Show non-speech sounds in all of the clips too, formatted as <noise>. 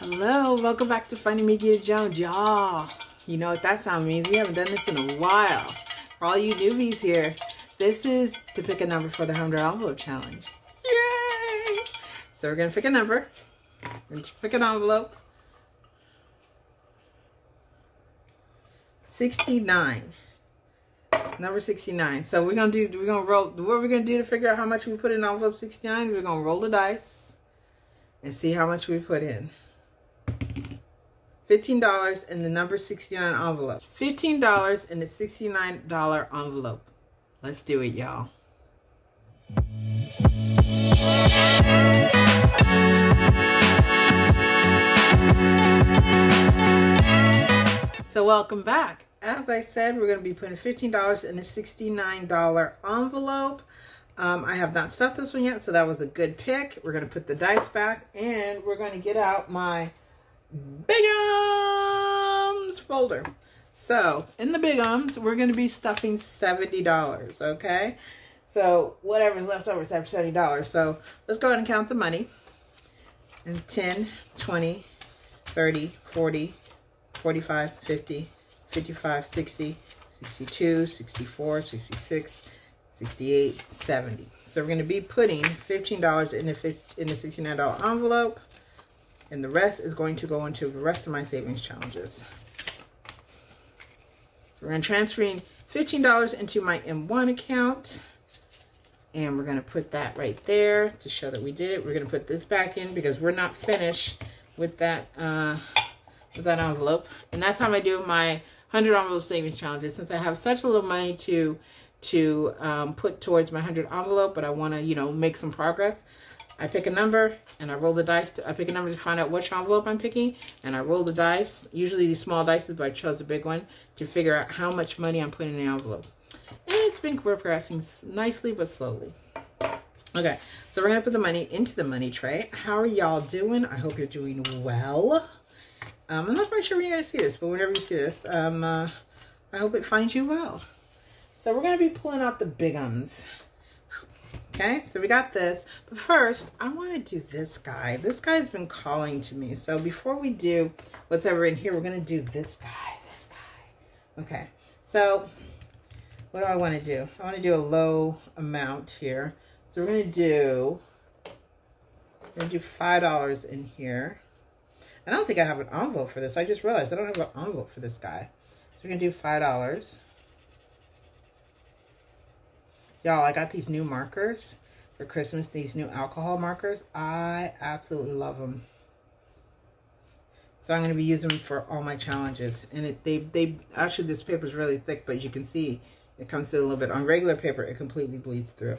Hello, welcome back to Funding McGeeda Jones, y'all. You know what that sound means? We haven't done this in a while. For all you newbies here, this is to pick a number for the 100 envelope challenge. Yay! So we're to pick a number. To pick an envelope. 69. Number 69. So we're to do, we're to roll, what we're to do to figure out how much we put in envelope 69, we're to roll the dice and see how much we put in. $15 in the number 69 envelope. $15 in the $69 envelope. Let's do it, y'all. So welcome back. As I said, we're going to be putting $15 in the $69 envelope. Um, I have not stuffed this one yet, so that was a good pick. We're going to put the dice back, and we're going to get out my Biggums folder. So in the Biggums, we're going to be stuffing $70, okay? So whatever's left over is after $70. So let's go ahead and count the money. And 10, 20, 30, 40, 45, 50, 55, 60, 62, 64, 66, 68, 70. So we're going to be putting $15 in the, in the $69 envelope. And the rest is going to go into the rest of my savings challenges. So we're going to transferring $15 into my M1 account. And we're going to put that right there to show that we did it. We're going to put this back in because we're not finished with that uh, with that envelope. And that's how I do my 100 envelope savings challenges. Since I have such a little money to to um, put towards my 100 envelope, but I want to, you know, make some progress. I pick a number and I roll the dice. To, I pick a number to find out which envelope I'm picking and I roll the dice. Usually these small dice, but I chose a big one to figure out how much money I'm putting in the envelope. And it's been progressing nicely but slowly. Okay, so we're going to put the money into the money tray. How are y'all doing? I hope you're doing well. Um, I'm not quite sure when you're going to see this, but whenever you see this, um, uh, I hope it finds you well. So we're going to be pulling out the Biggums. Okay, so we got this. But first, I want to do this guy. This guy's been calling to me. So before we do what's ever in here, we're going to do this guy, this guy. Okay, so what do I want to do? I want to do a low amount here. So we're going to do, we're going to do $5 in here. I don't think I have an envelope for this. I just realized I don't have an envelope for this guy. So we're going to do $5. Y'all, I got these new markers for Christmas, these new alcohol markers. I absolutely love them. So I'm going to be using them for all my challenges. And it, they, they, actually this paper is really thick, but you can see it comes through a little bit. On regular paper, it completely bleeds through.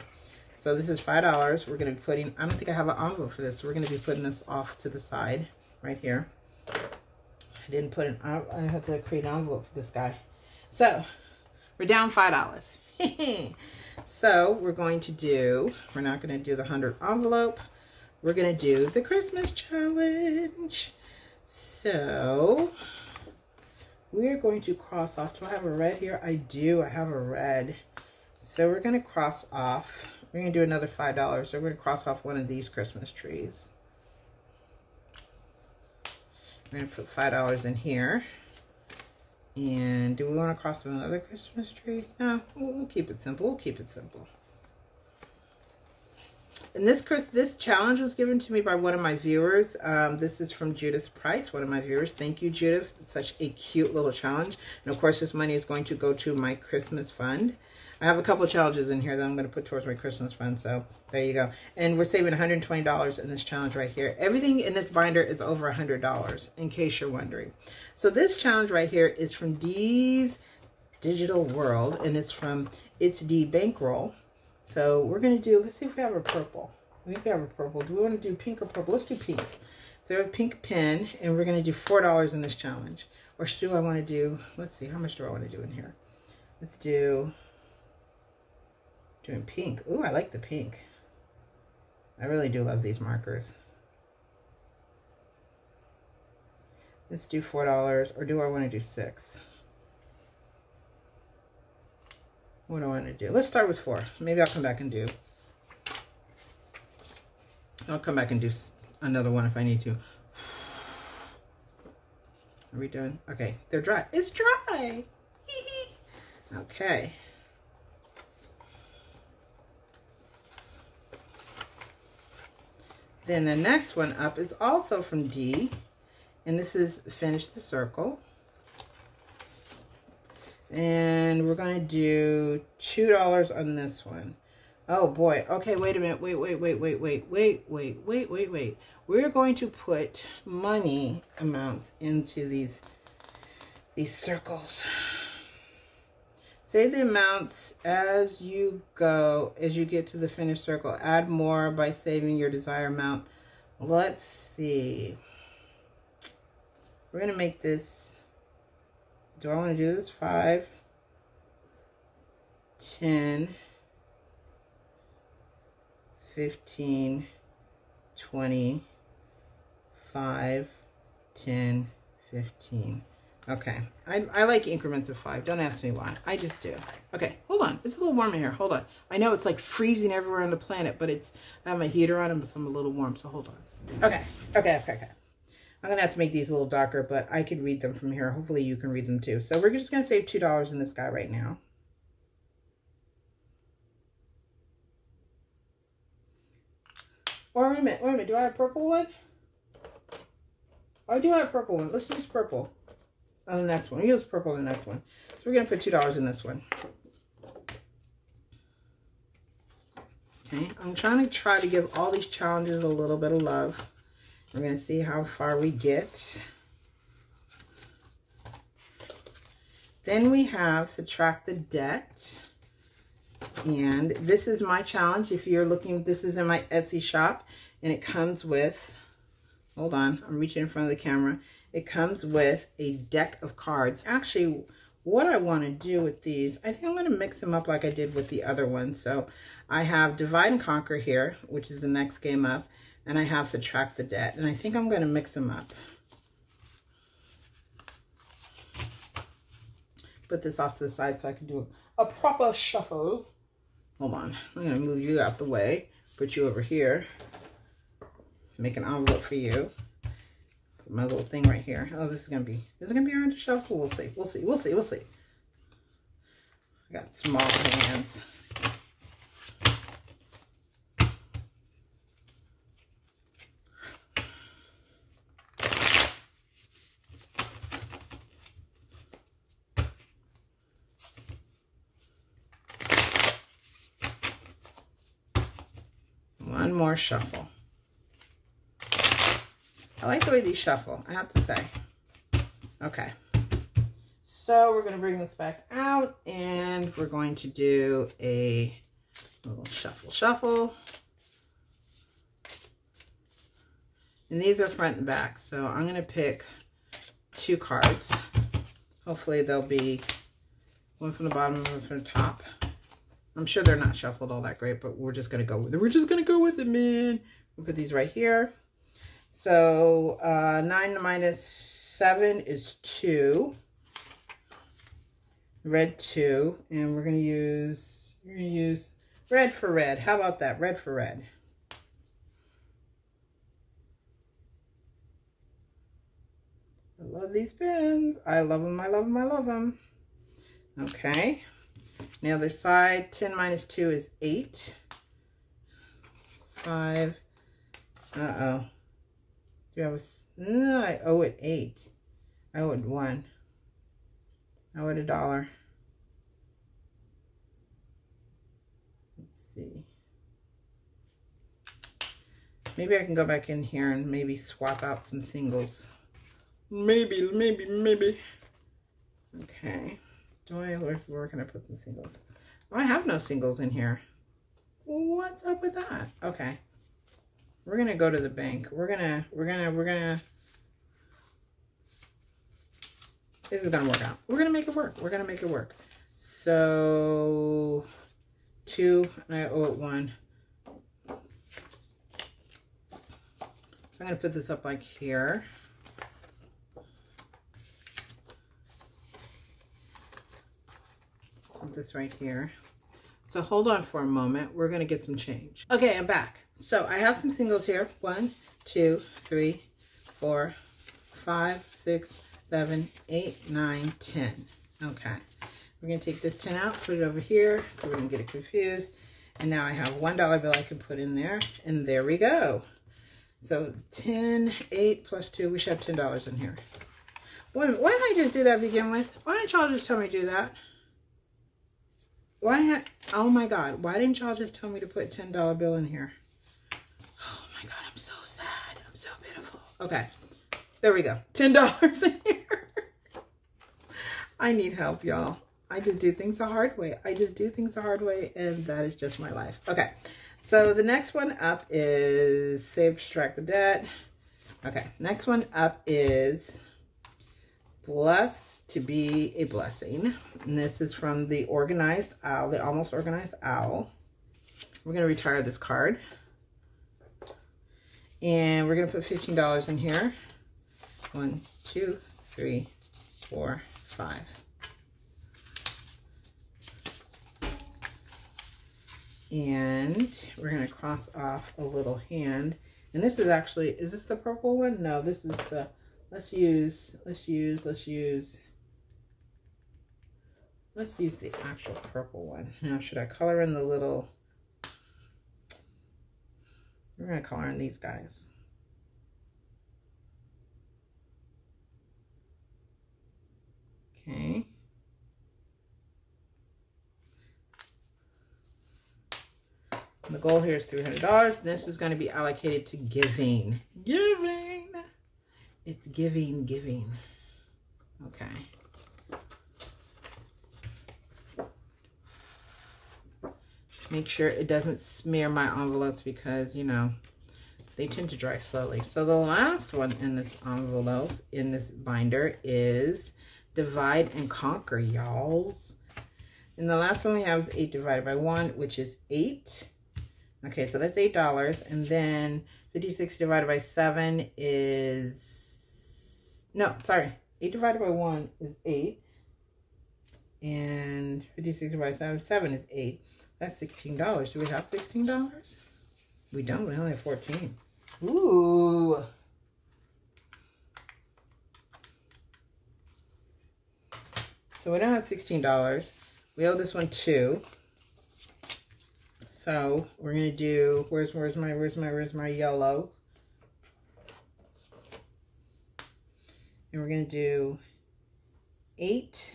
So this is $5. We're going to be putting, I don't think I have an envelope for this. So we're going to be putting this off to the side right here. I didn't put an, I had to create an envelope for this guy. So we're down $5. <laughs> So we're going to do, we're not going to do the 100 envelope. We're going to do the Christmas challenge. So we're going to cross off. Do I have a red here? I do. I have a red. So we're going to cross off. We're going to do another $5. So we're going to cross off one of these Christmas trees. We're going to put $5 in here. And do we want to cross with another Christmas tree? No, we'll, we'll keep it simple. We'll keep it simple. And this Chris, this challenge was given to me by one of my viewers. Um, this is from Judith Price, one of my viewers. Thank you, Judith. It's such a cute little challenge. And of course, this money is going to go to my Christmas fund. I have a couple challenges in here that I'm going to put towards my Christmas fund. So there you go. And we're saving $120 in this challenge right here. Everything in this binder is over $100 in case you're wondering. So this challenge right here is from Dee's Digital World and it's from It's D Bankroll. So we're going to do, let's see if we have a purple. We have a purple. Do we want to do pink or purple? Let's do pink. So we have a pink pen and we're going to do $4 in this challenge. Or do I want to do, let's see, how much do I want to do in here? Let's do Doing pink. Ooh, I like the pink. I really do love these markers. Let's do $4, or do I want to do 6 What do I want to do? Let's start with 4 Maybe I'll come back and do... I'll come back and do another one if I need to. <sighs> Are we done? Okay, they're dry. It's dry. <laughs> okay. Then the next one up is also from D. And this is Finish the Circle. And we're going to do $2 on this one. Oh boy. Okay, wait a minute. Wait, wait, wait, wait, wait, wait, wait, wait, wait, wait. We're going to put money amounts into these these circles. Say the amounts as you go, as you get to the finished circle. Add more by saving your desired amount. Let's see. We're going to make this, do I want to do this? 5, 10, 15, 20, 5, 10, 15. Okay, I, I like increments of five. Don't ask me why. I just do. Okay, hold on. It's a little warm in here. Hold on. I know it's like freezing everywhere on the planet, but it's, I have my heater on and I'm a little warm, so hold on. Okay, okay, okay, okay. I'm going to have to make these a little darker, but I can read them from here. Hopefully you can read them too. So we're just going to save $2 in this guy right now. Wait a minute, wait a minute. Do I have purple one? I do have purple one. Let's use purple on the next one. We Use purple on the next one. So we're going to put $2 in this one. Okay, I'm trying to try to give all these challenges a little bit of love. We're going to see how far we get. Then we have subtract the debt. And this is my challenge. If you're looking, this is in my Etsy shop. And it comes with, hold on, I'm reaching in front of the camera. It comes with a deck of cards. Actually, what I want to do with these, I think I'm going to mix them up like I did with the other one. So I have Divide and Conquer here, which is the next game up. And I have Subtract the Debt. And I think I'm going to mix them up. Put this off to the side so I can do a proper shuffle. Hold on. I'm going to move you out the way. Put you over here. Make an envelope for you my little thing right here. Oh, this is gonna be this is gonna be hard the shuffle. We'll see. We'll see. We'll see. We'll see. I got small hands. One more shuffle. I like the way these shuffle, I have to say. Okay. So we're going to bring this back out and we're going to do a little shuffle shuffle. And these are front and back. So I'm going to pick two cards. Hopefully they'll be one from the bottom and one from the top. I'm sure they're not shuffled all that great, but we're just going to go with it. We're just going to go with it, man. We'll put these right here. So uh, 9 minus 7 is 2. Red 2. And we're going to use, we're going to use red for red. How about that? Red for red. I love these pins. I love them, I love them, I love them. Okay. The other side, 10 minus 2 is 8. 5. Uh-oh. Do I no, uh, I owe it eight. I owe it one. I owe it a dollar. Let's see. Maybe I can go back in here and maybe swap out some singles. Maybe, maybe, maybe. Okay. Do I, where, where can I put some singles? Oh, I have no singles in here. What's up with that? Okay. We're going to go to the bank. We're going to, we're going to, we're going to, this is going to work out. We're going to make it work. We're going to make it work. So, two, and I owe it one. So I'm going to put this up like here. Put this right here. So hold on for a moment. We're going to get some change. Okay, I'm back. So I have some singles here. One, two, three, four, five, six, seven, eight, nine, ten. Okay. We're going to take this 10 out, put it over here, so we don't get it confused. And now I have $1 bill I can put in there. And there we go. So 10, 8 plus 2, we should have $10 in here. Why, why didn't I just do that to begin with? Why didn't y'all just tell me to do that? Why, oh my God, why didn't y'all just tell me to put $10 bill in here? Oh my God, I'm so sad. I'm so pitiful. Okay, there we go. $10 <laughs> in here. I need help, y'all. I just do things the hard way. I just do things the hard way, and that is just my life. Okay, so the next one up is save, subtract the debt. Okay, next one up is bless to be a blessing. And this is from the organized owl, the almost organized owl. We're going to retire this card. And we're going to put $15 in here. One, two, three, four, five. And we're going to cross off a little hand. And this is actually, is this the purple one? No, this is the, let's use, let's use, let's use, let's use the actual purple one. Now, should I color in the little, we're going to color in these guys. Okay. the goal here is $300. This is going to be allocated to giving. Giving. It's giving, giving. Okay. Make sure it doesn't smear my envelopes because, you know, they tend to dry slowly. So the last one in this envelope, in this binder, is divide and conquer, y'alls. And the last one we have is 8 divided by 1, which is 8. Okay, so that's $8. And then 56 divided by 7 is... No, sorry. 8 divided by 1 is 8. And 56 divided by 7, 7 is 8. That's $16. Do we have $16? We don't. We only have 14 Ooh. So we don't have $16. We owe this one two. So we're gonna do where's where's my where's my where's my yellow? And we're gonna do eight.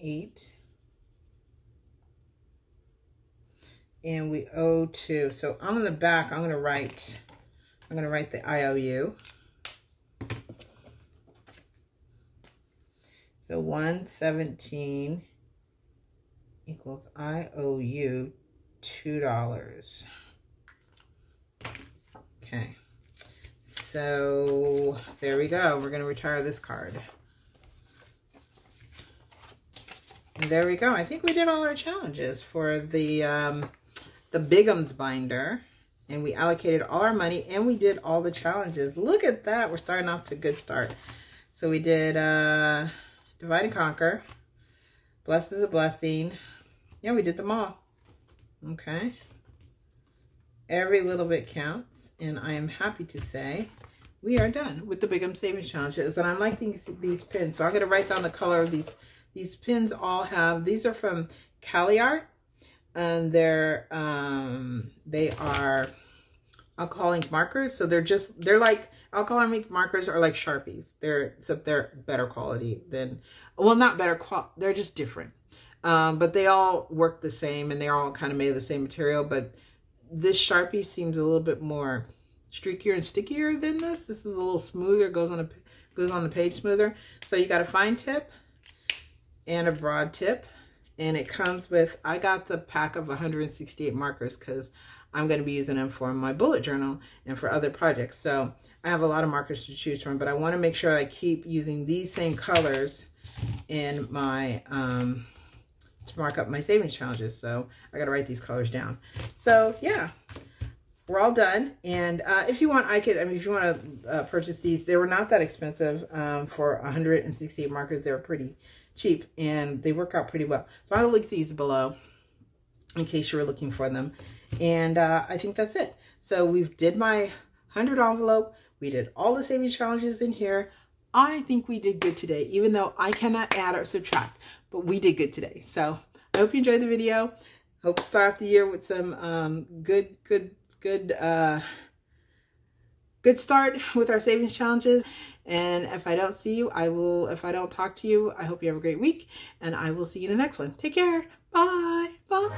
Eight. And we owe two. So I'm on the back, I'm gonna write, I'm gonna write the IOU. So 117 equals I owe you $2. Okay. So there we go. We're going to retire this card. There we go. I think we did all our challenges for the um, the Biggums binder. And we allocated all our money and we did all the challenges. Look at that. We're starting off to a good start. So we did... Uh, Divide and Conquer. Blessed is a Blessing. Yeah, we did them all. Okay. Every little bit counts. And I am happy to say we are done with the Biggum Savings Challenges. And I'm liking these, these pins. So I'm going to write down the color of these. These pins all have, these are from Caliart. And they're, um, they are alcoholic markers. So they're just, they're like alcoholic markers are like Sharpies. They're, except they're better quality than, well, not better quality. They're just different. Um, but they all work the same and they're all kind of made of the same material. But this Sharpie seems a little bit more streakier and stickier than this. This is a little smoother, goes on a goes on the page smoother. So you got a fine tip and a broad tip. And it comes with, I got the pack of 168 markers because I'm going to be using them for my bullet journal and for other projects. So I have a lot of markers to choose from, but I want to make sure I keep using these same colors in my, um, to mark up my savings challenges. So I got to write these colors down. So yeah, we're all done. And uh, if you want, I could, I mean, if you want to uh, purchase these, they were not that expensive um, for 168 markers. They were pretty cheap and they work out pretty well. So I'll link these below in case you were looking for them. And uh, I think that's it. So we've did my 100 envelope. We did all the savings challenges in here. I think we did good today, even though I cannot add or subtract, but we did good today. So I hope you enjoyed the video. Hope to start off the year with some um, good, good, good, uh, good start with our savings challenges. And if I don't see you, I will, if I don't talk to you, I hope you have a great week and I will see you in the next one. Take care. Bye. Bye.